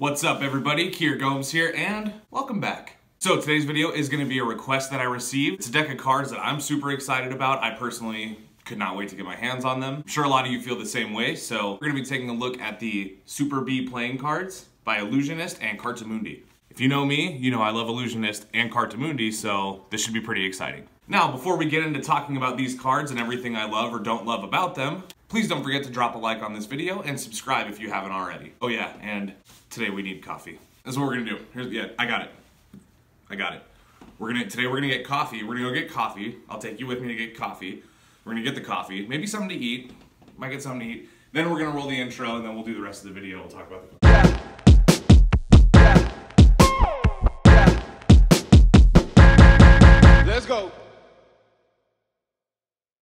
What's up everybody, Kier Gomes here, and welcome back. So today's video is gonna be a request that I received. It's a deck of cards that I'm super excited about. I personally could not wait to get my hands on them. I'm sure a lot of you feel the same way, so we're gonna be taking a look at the Super B playing cards by Ellusionist and Cartamundi. If you know me, you know I love Ellusionist and Cartamundi, so this should be pretty exciting. Now, before we get into talking about these cards and everything I love or don't love about them, please don't forget to drop a like on this video and subscribe if you haven't already. Oh yeah, and today we need coffee. That's what we're gonna do. Here's, yeah, I got it. I got it. We're gonna, today we're gonna get coffee. We're gonna go get coffee. I'll take you with me to get coffee. We're gonna get the coffee, maybe something to eat. Might get something to eat. Then we're gonna roll the intro and then we'll do the rest of the video. We'll talk about the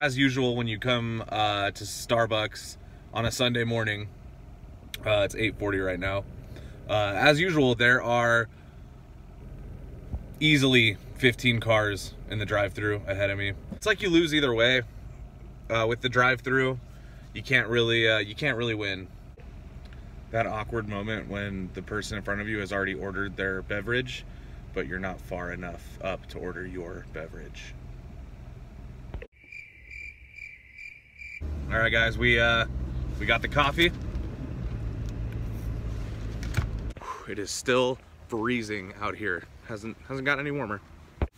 as usual when you come uh, to Starbucks on a Sunday morning, uh, it's 8:40 right now. Uh, as usual, there are easily 15 cars in the drive-through ahead of me. It's like you lose either way. Uh, with the drive-through, you can't really uh, you can't really win. That awkward moment when the person in front of you has already ordered their beverage, but you're not far enough up to order your beverage. All right, guys, we uh, we got the coffee. It is still freezing out here. hasn't hasn't gotten any warmer.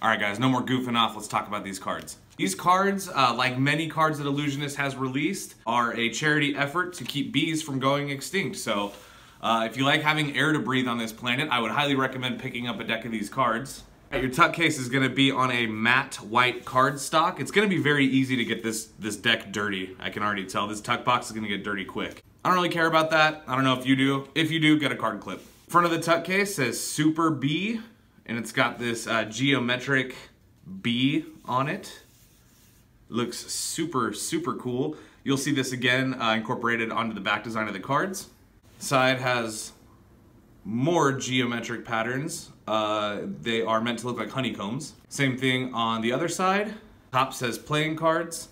All right, guys, no more goofing off. Let's talk about these cards. These cards, uh, like many cards that Ellusionist has released, are a charity effort to keep bees from going extinct. So, uh, if you like having air to breathe on this planet, I would highly recommend picking up a deck of these cards. Your tuck case is gonna be on a matte white card stock. It's gonna be very easy to get this, this deck dirty. I can already tell. This tuck box is gonna get dirty quick. I don't really care about that. I don't know if you do. If you do, get a card clip. Front of the tuck case says Super B, and it's got this uh, geometric B on it. Looks super, super cool. You'll see this again uh, incorporated onto the back design of the cards. Side has more geometric patterns. Uh, they are meant to look like honeycombs. Same thing on the other side. Top says playing cards,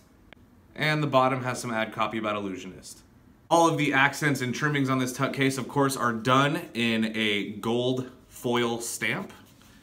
and the bottom has some ad copy about Ellusionist. All of the accents and trimmings on this tuck case, of course, are done in a gold foil stamp.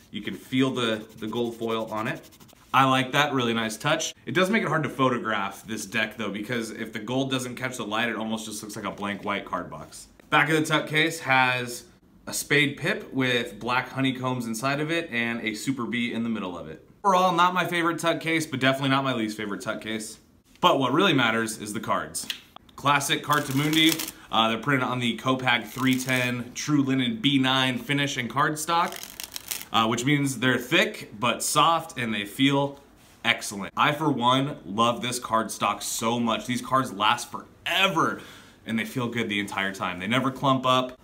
You can feel the, the gold foil on it. I like that, really nice touch. It does make it hard to photograph this deck though, because if the gold doesn't catch the light, it almost just looks like a blank white card box. Back of the tuck case has a spade pip with black honeycombs inside of it and a super B in the middle of it. Overall, not my favorite tuck case, but definitely not my least favorite tuck case. But what really matters is the cards. Classic Cartamundi. Uh, they're printed on the Copag 310 True Linen B9 finish and cardstock, uh, which means they're thick but soft and they feel excellent. I, for one, love this cardstock so much. These cards last forever and they feel good the entire time. They never clump up.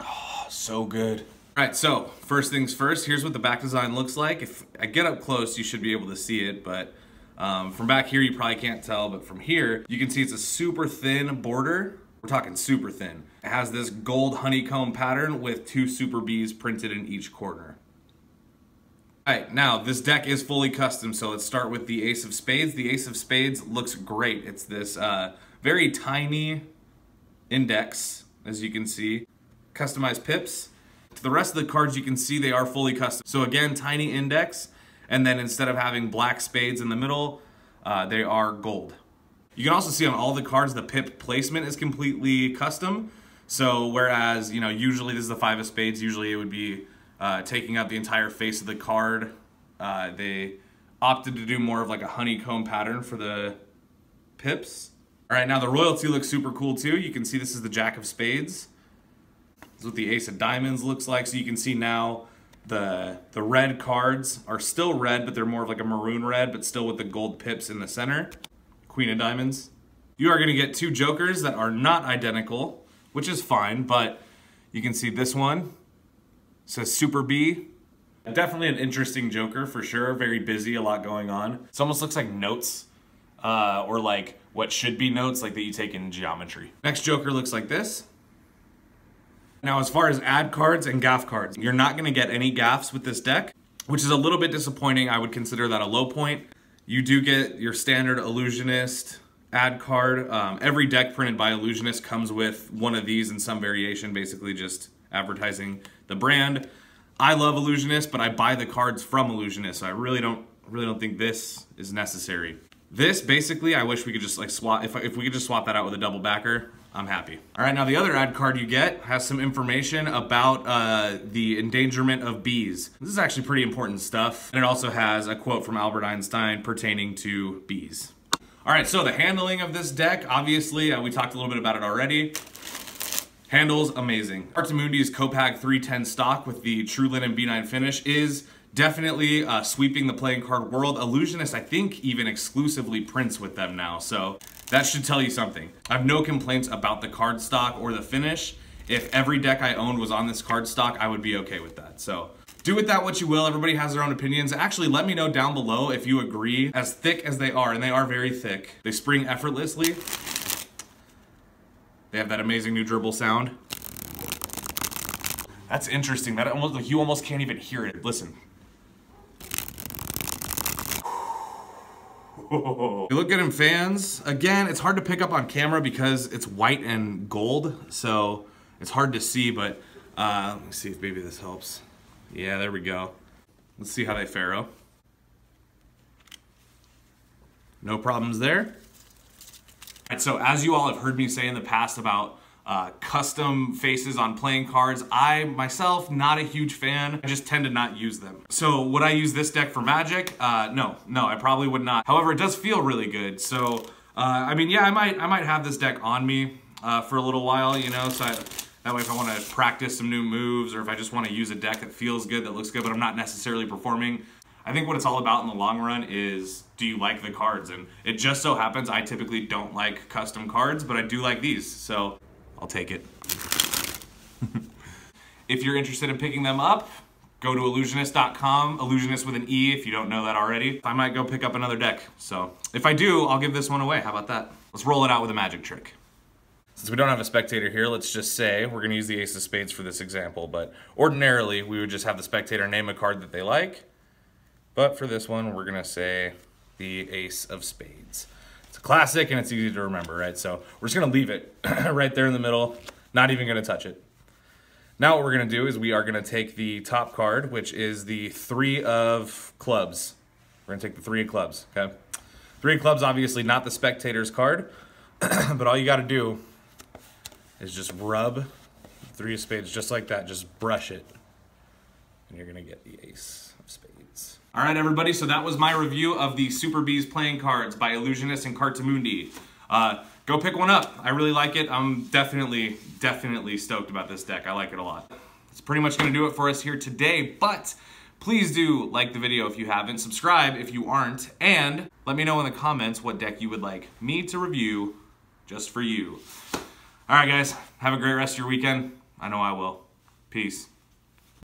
Oh, so good. All right, so first things first, here's what the back design looks like. If I get up close, you should be able to see it, but um, from back here, you probably can't tell, but from here, you can see it's a super thin border. We're talking super thin. It has this gold honeycomb pattern with two super bees printed in each corner. All right, now this deck is fully custom, so let's start with the Ace of Spades. The Ace of Spades looks great. It's this uh, very tiny index, as you can see. Customized pips. To the rest of the cards, you can see they are fully custom. So again, tiny index, and then instead of having black spades in the middle, uh, they are gold. You can also see on all the cards, the pip placement is completely custom. So whereas, you know, usually this is the five of spades, usually it would be uh, taking out the entire face of the card. Uh, they opted to do more of like a honeycomb pattern for the pips. All right, now the royalty looks super cool too. You can see this is the jack of spades. Is what the ace of diamonds looks like. So you can see now the the red cards are still red, but they're more of like a maroon red, but still with the gold pips in the center. Queen of diamonds. You are gonna get two jokers that are not identical, which is fine, but you can see this one says Super B. Definitely an interesting joker for sure. Very busy, a lot going on. It almost looks like notes, uh, or like what should be notes, like that you take in geometry. Next joker looks like this. Now, as far as ad cards and gaff cards, you're not gonna get any gaffs with this deck, which is a little bit disappointing. I would consider that a low point. You do get your standard Ellusionist ad card. Um, every deck printed by Ellusionist comes with one of these in some variation, basically just advertising the brand. I love Ellusionist, but I buy the cards from Ellusionist, so I really don't really don't think this is necessary. This basically, I wish we could just like swap if if we could just swap that out with a double backer. I'm happy. All right, now the other ad card you get has some information about uh, the endangerment of bees. This is actually pretty important stuff. And it also has a quote from Albert Einstein pertaining to bees. All right, so the handling of this deck, obviously, uh, we talked a little bit about it already. Handles amazing. Cartamundi's Copag 310 stock with the True Linen B9 finish is definitely uh, sweeping the playing card world. Ellusionist, I think, even exclusively prints with them now, so that should tell you something. I have no complaints about the card stock or the finish. If every deck I owned was on this card stock, I would be okay with that. So do with that what you will. Everybody has their own opinions. Actually, let me know down below if you agree. As thick as they are, and they are very thick, they spring effortlessly. They have that amazing new dribble sound. That's interesting. That almost like you almost can't even hear it. Listen. You look good in fans. Again, it's hard to pick up on camera because it's white and gold, so it's hard to see, but uh, let me see if maybe this helps. Yeah, there we go. Let's see how they faro. No problems there. Right, so as you all have heard me say in the past about uh, custom faces on playing cards. I, myself, not a huge fan. I just tend to not use them. So would I use this deck for Magic? Uh, no, no, I probably would not. However, it does feel really good. So, uh, I mean, yeah, I might, I might have this deck on me uh, for a little while, you know, so I, that way if I want to practice some new moves or if I just want to use a deck that feels good, that looks good, but I'm not necessarily performing, I think what it's all about in the long run is do you like the cards? And it just so happens I typically don't like custom cards, but I do like these. So I'll take it. if you're interested in picking them up, go to ellusionist.com, ellusionist with an E if you don't know that already. I might go pick up another deck. So if I do, I'll give this one away. How about that? Let's roll it out with a magic trick. Since we don't have a spectator here, let's just say we're gonna use the ace of spades for this example, but ordinarily we would just have the spectator name a card that they like. But for this one, we're gonna say the ace of spades. It's a classic and it's easy to remember, right? So we're just gonna leave it right there in the middle, not even gonna touch it. Now what we're gonna do is we are gonna take the top card, which is the three of clubs. We're gonna take the three of clubs, okay? Three of clubs, obviously not the spectator's card, but all you gotta do is just rub three of spades just like that, just brush it, and you're gonna get the ace of spades. All right, everybody, so that was my review of the Super Bees playing cards by Ellusionist and Cartamundi. Uh, go pick one up. I really like it. I'm definitely, definitely stoked about this deck. I like it a lot. It's pretty much gonna do it for us here today, but please do like the video if you haven't, subscribe if you aren't, and let me know in the comments what deck you would like me to review just for you. All right, guys, have a great rest of your weekend. I know I will. Peace.